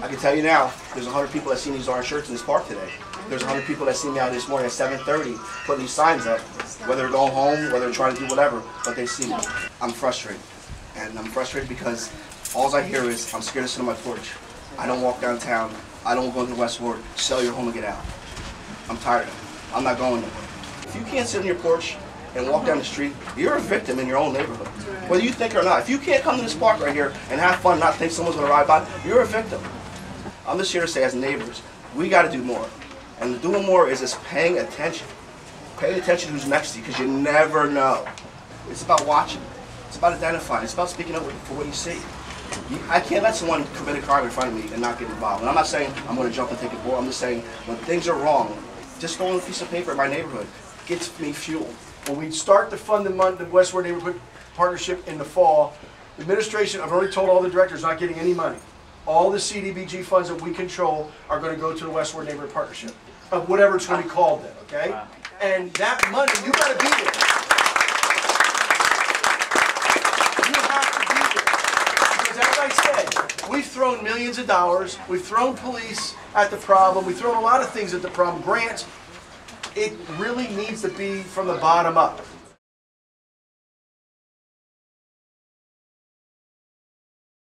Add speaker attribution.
Speaker 1: I can tell you now, there's 100 people that seen these orange shirts in this park today. There's 100 people that see me out this morning at 7.30 putting these signs up, whether they're going home, whether they're trying to do whatever, but they see me. I'm frustrated. And I'm frustrated because all I hear is, I'm scared to sit on my porch. I don't walk downtown. I don't go to the West Ward. Sell your home and get out. I'm tired of it. I'm not going nowhere. If you can't sit on your porch and walk down the street, you're a victim in your own neighborhood. Whether you think or not. If you can't come to this park right here and have fun, not think someone's gonna ride by, you're a victim. I'm just here to say, as neighbors, we gotta do more. And doing more is just paying attention. Paying attention to who's next to you, because you never know. It's about watching. It's about identifying. It's about speaking up for what you see. I can't let someone commit a crime in front of me and not get involved. And I'm not saying I'm going to jump and take a bullet. I'm just saying when things are wrong, just throwing a piece of paper in my neighborhood gets me fuel.
Speaker 2: When we start to fund the mon, the West Ward Neighborhood Partnership in the fall, the administration, I've already told all the directors, not getting any money. All the CDBG funds that we control are gonna go to the West Ward Neighborhood Partnership, of whatever it's gonna be called then, okay? And that money, you gotta be there. You have to be there. Because as I said, we've thrown millions of dollars, we've thrown police at the problem, we've thrown a lot of things at the problem, grants. It really needs to be from the bottom up.